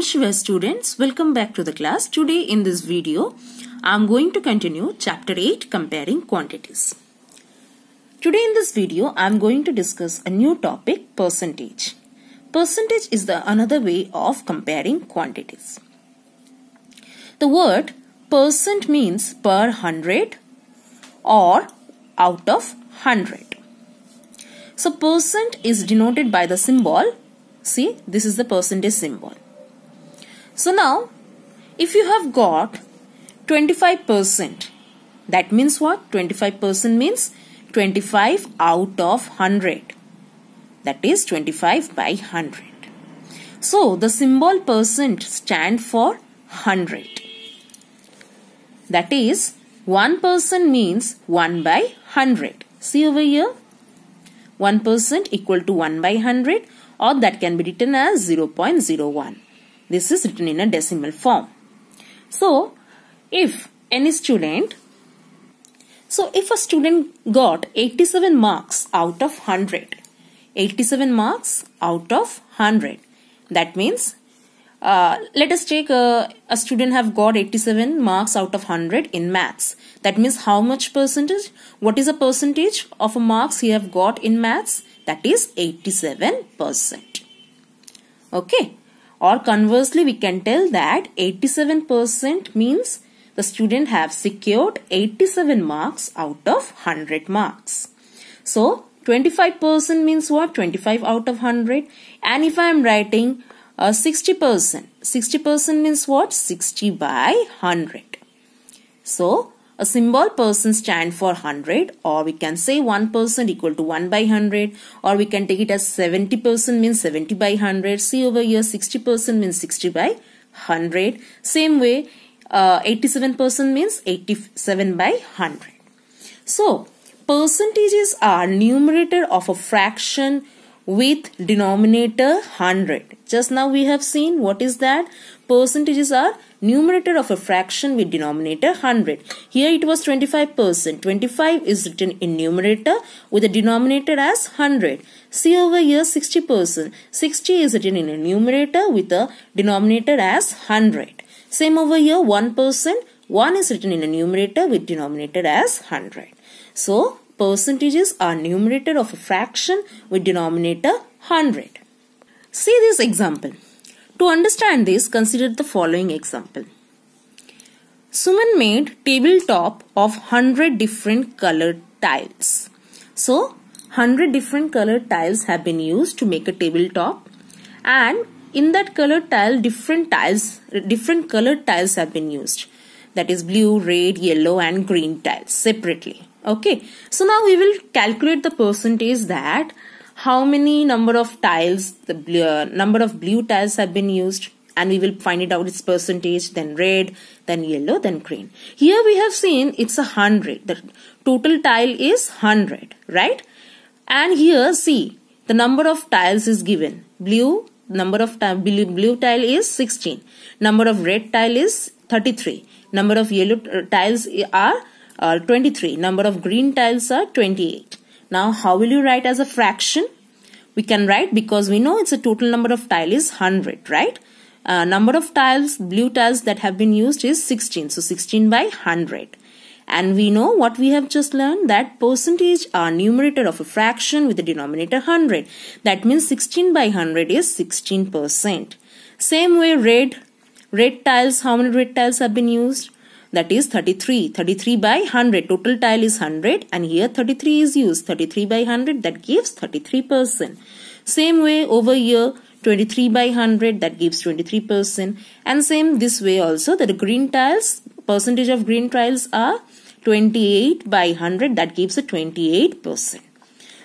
Shiva students, welcome back to the class. Today in this video, I am going to continue chapter 8 comparing quantities. Today in this video, I am going to discuss a new topic percentage. Percentage is the another way of comparing quantities. The word percent means per hundred or out of hundred. So percent is denoted by the symbol See, this is the percentage symbol. So now, if you have got 25%, that means what? 25% means 25 out of 100. That is 25 by 100. So, the symbol percent stand for 100. That is, 1% means 1 by 100. See over here. 1% equal to 1 by 100 or that can be written as 0.01. This is written in a decimal form. So, if any student, so if a student got 87 marks out of 100, 87 marks out of 100, that means uh, let us take a, a, student have got 87 marks out of 100 in maths. That means how much percentage? What is a percentage of a marks he have got in maths? That is 87%. Okay. Or conversely, we can tell that 87% means the student have secured 87 marks out of 100 marks. So, 25% means what? 25 out of 100. And if I am writing uh, 60%. 60% means what? 60 by 100. So, a symbol person stand for 100 or we can say 1% equal to 1 by 100 or we can take it as 70% means 70 by 100. See over here 60% means 60 by 100. Same way 87% uh, means 87 by 100. So, percentages are numerator of a fraction with denominator 100. Just now we have seen what is that? Percentages are numerator of a fraction with denominator 100. Here it was 25%. 25 is written in numerator with the denominator as 100. See over here 60%. 60 is written in a numerator with the denominator as 100. Same over here 1%. 1 is written in a numerator with denominator as 100. So percentages are numerator of a fraction with denominator 100. See this example. To understand this, consider the following example. Suman made tabletop of 100 different colored tiles. So, 100 different colored tiles have been used to make a tabletop and in that colored tile different tiles different colored tiles have been used that is blue red yellow and green tiles separately Okay. So now we will calculate the percentage that how many number of tiles, the uh, number of blue tiles have been used and we will find it out its percentage, then red, then yellow, then green. Here we have seen it's a hundred. The total tile is hundred, right? And here see the number of tiles is given. Blue number of blue, blue tile is 16. Number of red tile is 33. Number of yellow tiles are uh, 23. Number of green tiles are 28. Now how will you write as a fraction? We can write because we know it's a total number of tile is 100, right? Uh, number of tiles, blue tiles that have been used is 16. So 16 by 100. And we know what we have just learned that percentage are numerator of a fraction with the denominator 100. That means 16 by 100 is 16%. Same way red, red tiles, how many red tiles have been used? That is 33 33 by 100 total tile is 100 and here 33 is used. 33 by 100 that gives 33 percent. Same way over here 23 by 100 that gives 23 percent. And same this way also. That the green tiles percentage of green tiles are 28 by 100 that gives a 28 percent.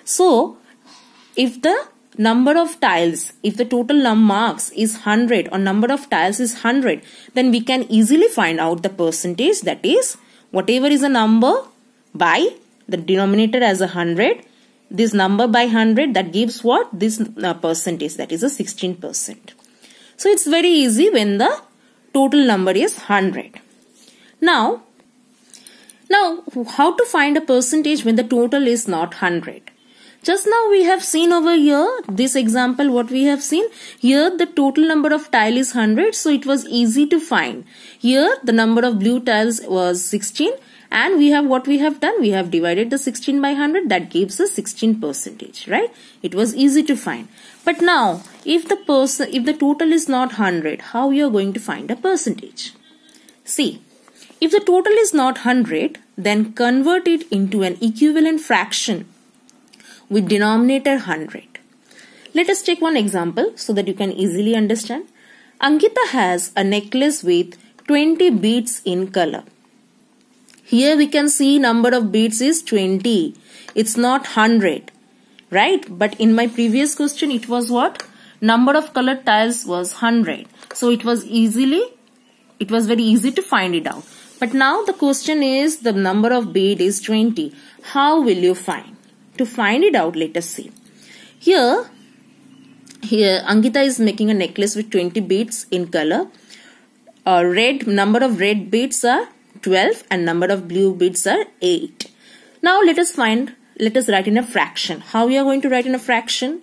So if the number of tiles, if the total marks is 100 or number of tiles is 100, then we can easily find out the percentage that is whatever is a number by the denominator as a 100, this number by 100 that gives what? This uh, percentage that is a 16%. So it's very easy when the total number is 100. Now, now how to find a percentage when the total is not 100? Just now we have seen over here, this example what we have seen. Here the total number of tile is 100 so it was easy to find. Here the number of blue tiles was 16 and we have what we have done we have divided the 16 by 100 that gives us 16 percentage right it was easy to find but now if the person if the total is not 100 how you are going to find a percentage see if the total is not 100 then convert it into an equivalent fraction with denominator 100 let us take one example so that you can easily understand Ankita has a necklace with 20 beads in color here we can see number of beads is 20. It's not 100. Right? But in my previous question it was what? Number of colored tiles was 100. So it was easily, it was very easy to find it out. But now the question is the number of bead is 20. How will you find? To find it out, let us see. Here, here Ankita is making a necklace with 20 beads in color. Uh, red number of red beads are 12 and number of blue beads are 8. Now let us find, let us write in a fraction. How we are going to write in a fraction?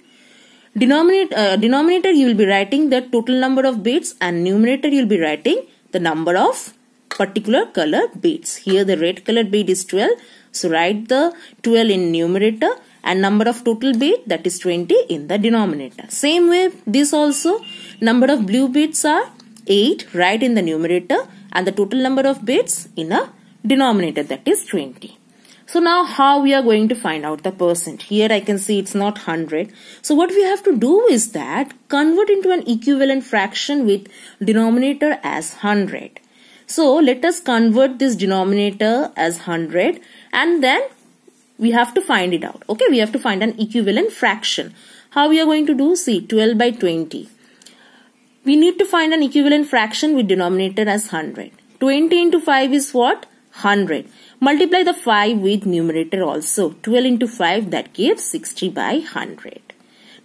Denominator, uh, denominator you will be writing the total number of beads and numerator you will be writing the number of particular color beads. Here the red colored bead is 12. So write the 12 in numerator and number of total bead that is 20 in the denominator. Same way this also number of blue bits are 8 write in the numerator and the total number of bits in a denominator that is 20. So now how we are going to find out the percent? Here I can see it's not 100. So what we have to do is that convert into an equivalent fraction with denominator as 100. So let us convert this denominator as 100 and then we have to find it out. Okay, we have to find an equivalent fraction. How we are going to do? See, 12 by 20. We need to find an equivalent fraction with denominator as 100. 20 into 5 is what? 100. Multiply the 5 with numerator also. 12 into 5 that gives 60 by 100.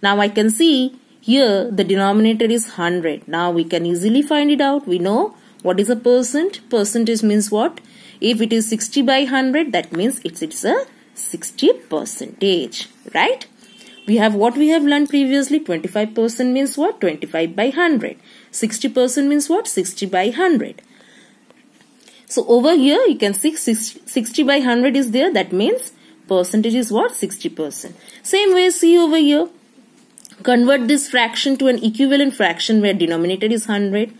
Now I can see here the denominator is 100. Now we can easily find it out. We know what is a percent. Percentage means what? If it is 60 by 100 that means it's, it's a 60 percentage. Right? We have what we have learned previously. 25% means what? 25 by 100. 60% means what? 60 by 100. So over here you can see 60 by 100 is there. That means percentage is what? 60%. Same way see over here. Convert this fraction to an equivalent fraction where denominator is 100.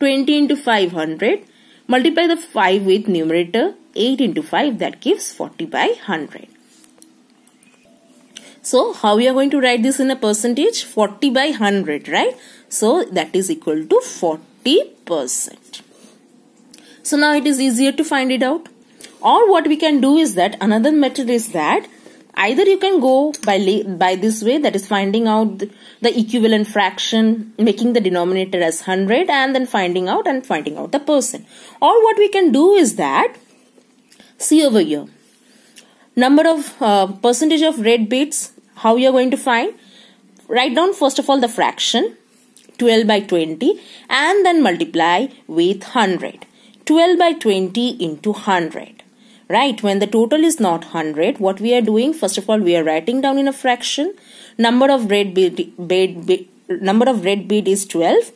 20 into 500. Multiply the 5 with numerator. 8 into 5 that gives 40 by 100. So how we are going to write this in a percentage? 40 by 100, right? So that is equal to 40%. So now it is easier to find it out. Or what we can do is that another method is that either you can go by, by this way that is finding out the, equivalent fraction making the denominator as 100 and then finding out and finding out the percent. Or what we can do is that see over here. Number of uh, percentage of red bits how you are going to find? Write down first of all the fraction 12 by 20 and then multiply with 100 12 by 20 into 100 right when the total is not 100 what we are doing first of all we are writing down in a fraction number of red bead, bead, bead number of red bead is 12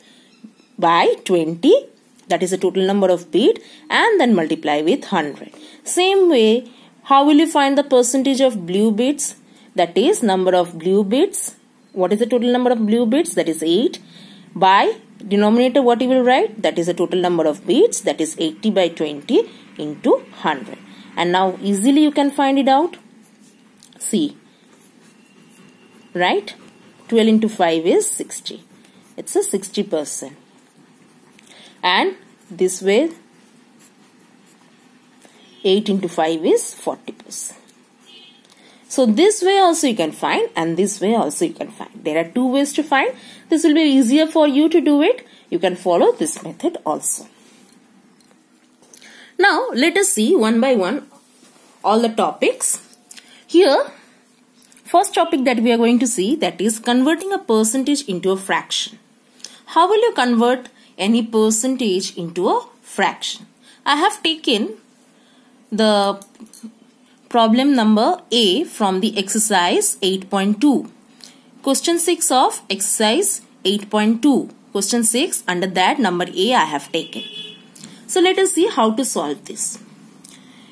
by 20 that is the total number of bead and then multiply with 100 same way how will you find the percentage of blue beads? That is number of blue beads. What is the total number of blue beads? That is 8. By denominator what you will write? That is the total number of beads. That is 80 by 20 into 100. And now easily you can find it out. See. Right? 12 into 5 is 60. It's a 60%. And this way 8 into 5 is 40%. So this way also you can find and this way also you can find. There are two ways to find. This will be easier for you to do it. You can follow this method also. Now let us see one by one all the topics. Here first topic that we are going to see that is converting a percentage into a fraction. How will you convert any percentage into a fraction? I have taken the problem number A from the exercise 8.2. Question 6 of exercise 8.2. Question 6 under that number A I have taken. So let us see how to solve this.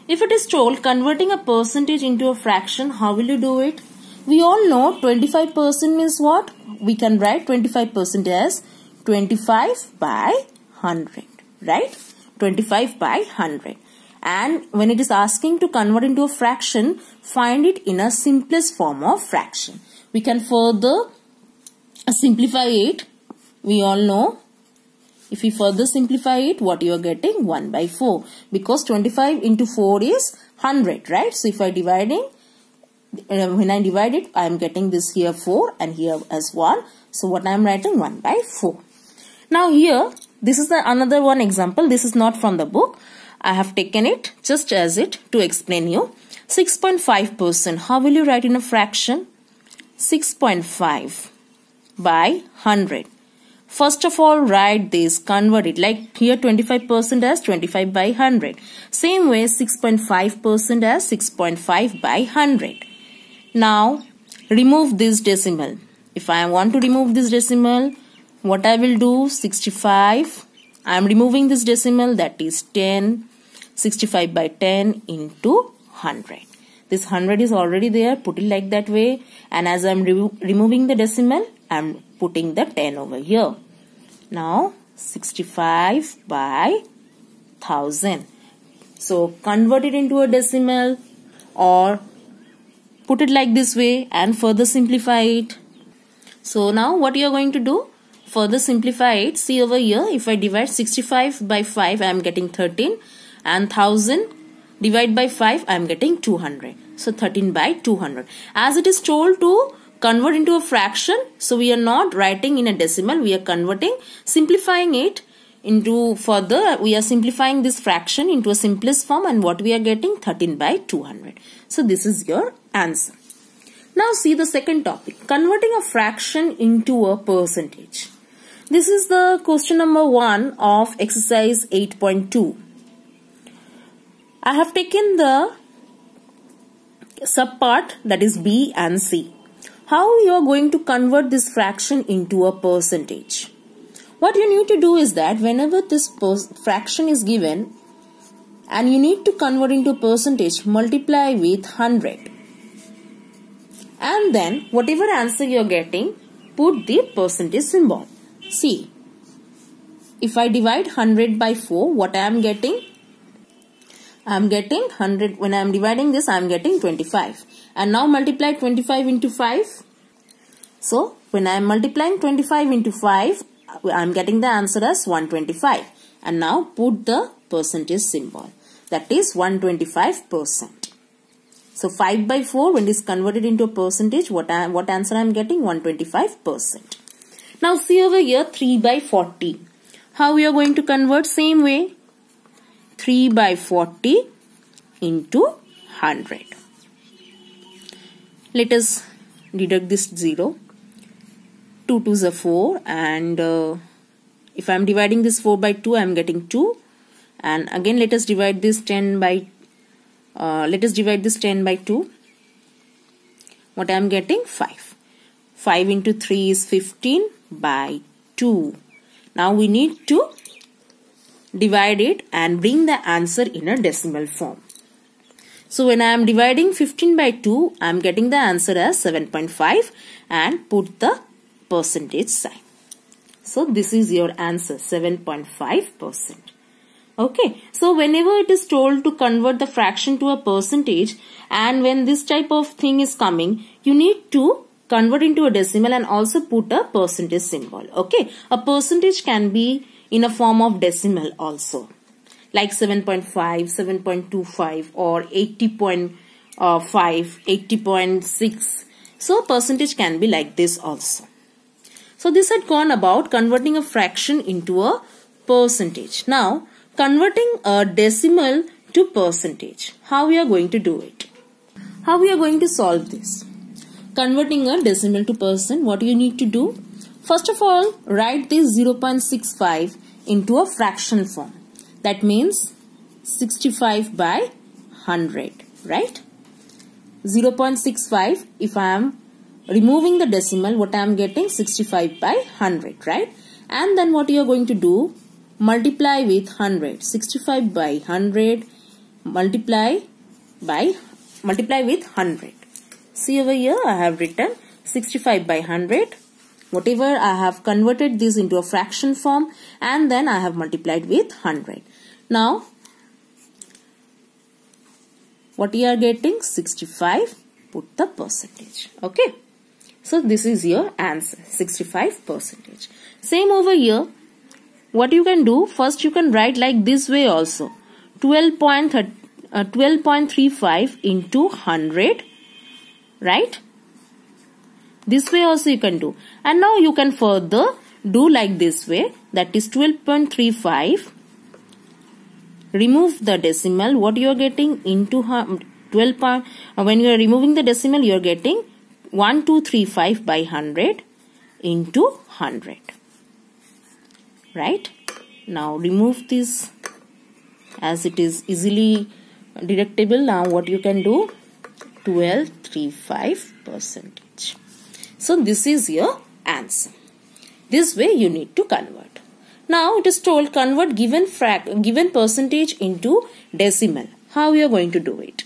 If it is told converting a percentage into a fraction, how will you do it? We all know 25% means what? We can write 25% as 25 by 100, right? 25 by 100 and when it is asking to convert into a fraction find it in a simplest form of fraction we can further simplify it we all know if we further simplify it what you are getting 1 by 4 because 25 into 4 is 100 right so if I dividing uh, when I divide it I am getting this here 4 and here as 1 so what I am writing 1 by 4 now here this is the another one example this is not from the book I have taken it just as it to explain you. 6.5%. How will you write in a fraction? 6.5 by 100. First of all, write this, convert it. Like here 25% as 25 by 100. Same way 6.5% as 6.5 by 100. Now, remove this decimal. If I want to remove this decimal, what I will do? 65. I am removing this decimal that is 10 65 by 10 into 100. This 100 is already there. Put it like that way. And as I'm re removing the decimal, I'm putting the 10 over here. Now 65 by 1000. So convert it into a decimal or put it like this way and further simplify it. So now what you are going to do? Further simplify it. See over here if I divide 65 by 5 I am getting 13 and 1000 divide by 5 I am getting 200. So 13 by 200. As it is told to convert into a fraction so we are not writing in a decimal we are converting simplifying it into further we are simplifying this fraction into a simplest form and what we are getting 13 by 200. So this is your answer. Now see the second topic converting a fraction into a percentage. This is the question number 1 of exercise 8.2. I have taken the subpart that is B and C. How you are going to convert this fraction into a percentage? What you need to do is that whenever this fraction is given and you need to convert into percentage, multiply with 100. And then whatever answer you are getting, put the percentage symbol. See, if I divide 100 by 4, what I am getting? I am getting 100. When I am dividing this, I am getting 25. And now multiply 25 into 5. So, when I am multiplying 25 into 5, I am getting the answer as 125. And now put the percentage symbol. That is 125%. So 5 by 4 when it is converted into a percentage what I, what answer I am getting 125%. Now see over here 3 by 40. How we are going to convert same way 3 by 40 into 100. Let us deduct this 0. 2 to the 4 and uh, if I am dividing this 4 by 2 I am getting 2 and again let us divide this 10 by uh, let us divide this 10 by 2 what I am getting? 5 5 into 3 is 15 by 2 now we need to divide it and bring the answer in a decimal form. So when I am dividing 15 by 2, I am getting the answer as 7.5 and put the percentage sign. So this is your answer 7.5%. Okay, so whenever it is told to convert the fraction to a percentage and when this type of thing is coming, you need to convert into a decimal and also put a percentage symbol. Okay, a percentage can be in a form of decimal also like 7.5, 7.25 or 80.5, uh, 80.6. So percentage can be like this also. So this had gone about converting a fraction into a percentage. Now converting a decimal to percentage. How we are going to do it? How we are going to solve this? Converting a decimal to percent, what you need to do? First of all, write this 0.65 into a fraction form. That means 65 by 100, right? 0.65 if I am removing the decimal what I am getting? 65 by 100 right? And then what you are going to do? Multiply with 100 65 by 100 multiply by multiply with 100 see over here I have written 65 by 100 whatever I have converted this into a fraction form and then I have multiplied with 100 now what you are getting? 65 put the percentage. Okay. So this is your answer 65 percentage. Same over here. What you can do? First you can write like this way also. 12.35 uh, 12 into 100 right? This way also you can do. And now you can further do like this way. That is 12.35 remove the decimal what you are getting into 12 point uh, when you are removing the decimal you are getting 1235 by 100 into 100 right? Now remove this as it is easily deductible. Now what you can do? 1235 percentage. So this is your answer. This way you need to convert now it is told convert given frac given percentage into decimal. How we are going to do it?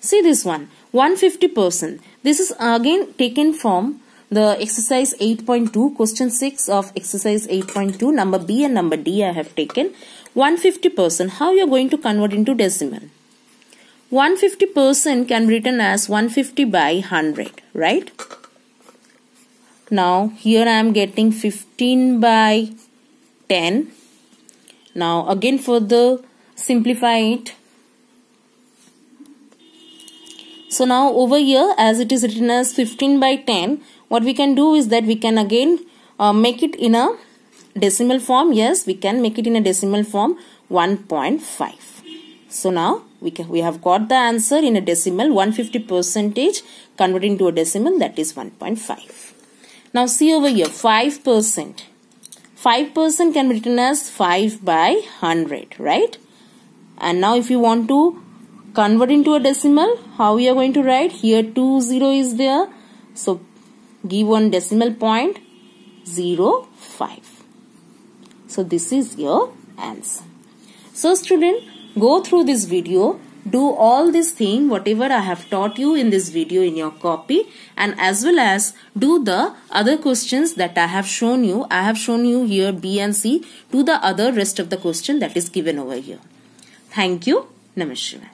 See this one 150%. This is again taken from the exercise 8.2 question 6 of exercise 8.2 number B and number D I have taken 150% how you are going to convert into decimal 150% can be written as 150 by 100 right now here I am getting 15 by 10 now again further simplify it. So now over here as it is written as 15 by 10 what we can do is that we can again uh, make it in a decimal form. Yes we can make it in a decimal form 1.5 so now we can we have got the answer in a decimal 150 percentage converting to a decimal that is 1.5 now see over here 5%. 5% can be written as 5 by 100 right? And now if you want to convert into a decimal how we are going to write here 2 0 is there. So give one decimal point 0 5. So this is your answer. So student go through this video do all this thing whatever I have taught you in this video in your copy and as well as do the other questions that I have shown you. I have shown you here B and C. Do the other rest of the question that is given over here. Thank you. Namaskar.